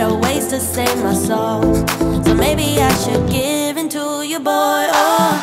a waste to save my soul. So maybe I should give in to you, boy. Oh.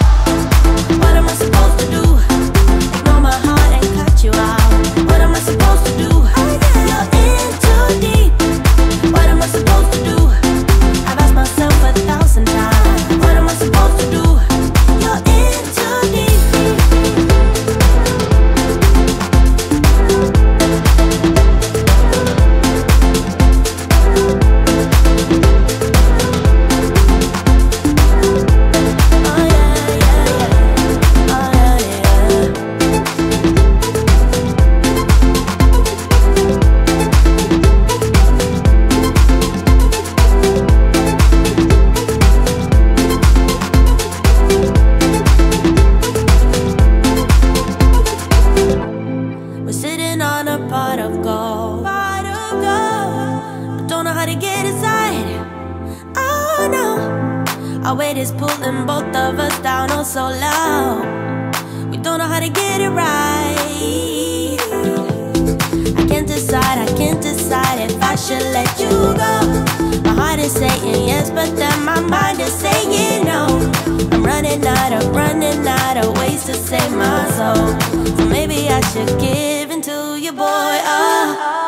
decide if I should let you go. My heart is saying yes, but then my mind is saying no. I'm running out of running out of ways to save my soul. So maybe I should give into your boy. Oh.